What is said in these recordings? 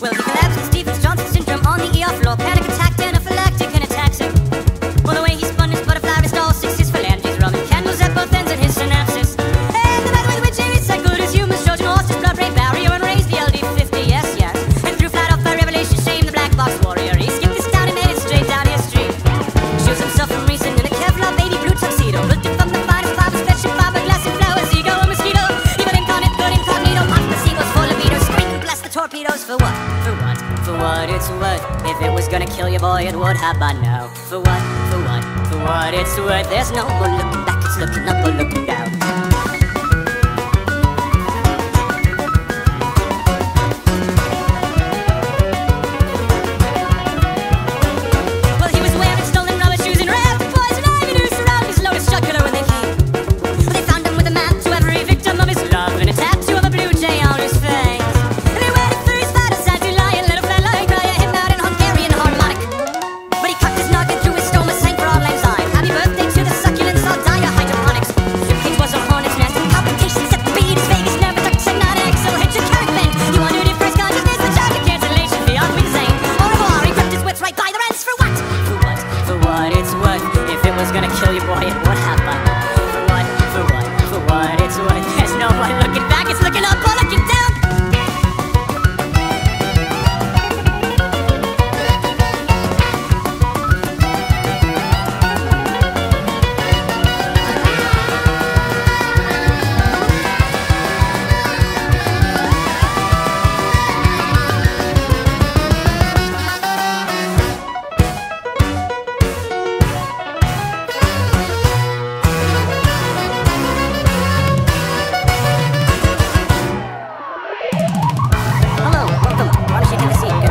Well, you can have Stevens-Johnson syndrome on the ER floor. Panic for what? For what? For what it's worth. If it was gonna kill you, boy, it would have by now. For what? For what? For what it's worth. There's no more looking back, it's looking up or looking down. was gonna kill you, boy. And What happened?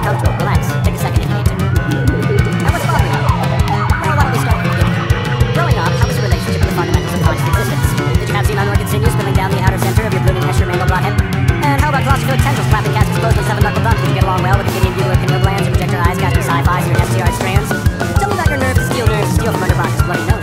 relax, take a second if you need to. Why don't we start with? Growing up, how was your relationship with existence? Did you have spilling down the outer center of your blooming And how about tendrils flapping with seven-knuckle? Did you get along well with the glands, projector eyes, sci-fi's, your strands? Tell me about your nerves, steel nerves, steel from bloody nose.